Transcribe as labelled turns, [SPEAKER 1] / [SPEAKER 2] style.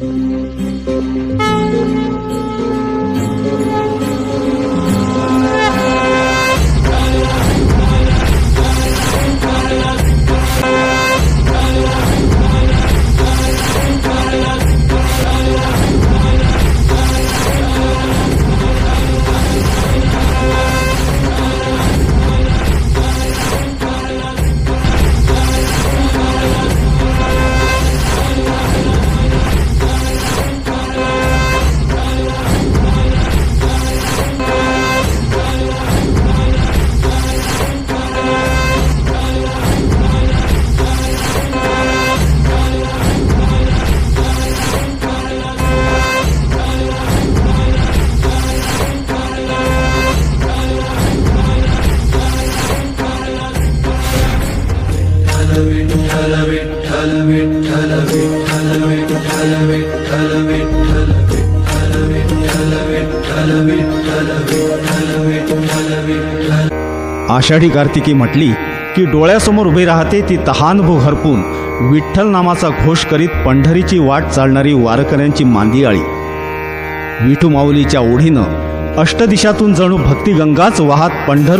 [SPEAKER 1] Música Ashadhi Kartiki म्हटली की डोळ्यासमोर उभी राहते ती तहानभूक हरपून विठ्ठल नामाचा घोष करीत पंढरीची वाट चालणारी वारकऱ्यांची मांदी आळी विठू माऊलीच्या ओढीनं अष्टदिशातून जणू भक्तिगंगाच वाहत पंढर